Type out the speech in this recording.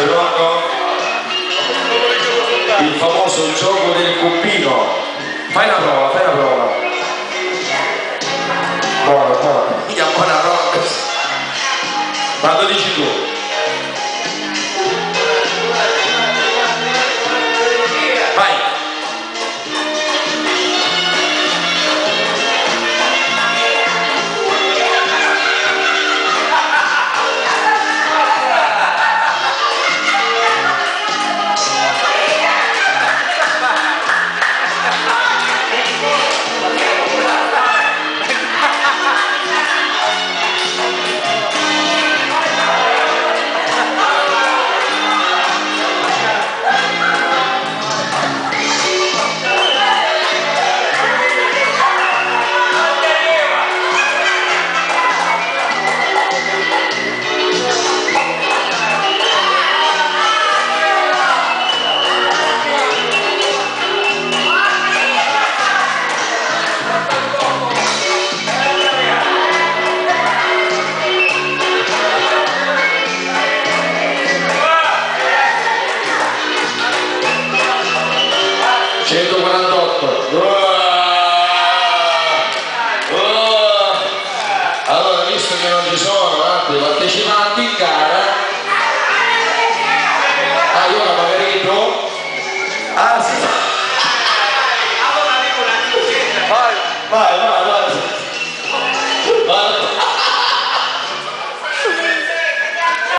secondo il famoso gioco del cupino fai una prova fai una prova. Buono buono. Mica buona prova quando dici tu Oh! Oh! Allora, visto che non ci sono eh, altri partecipanti in gara, allora ah, Margherito, alza. Ah, vai, vai, vai.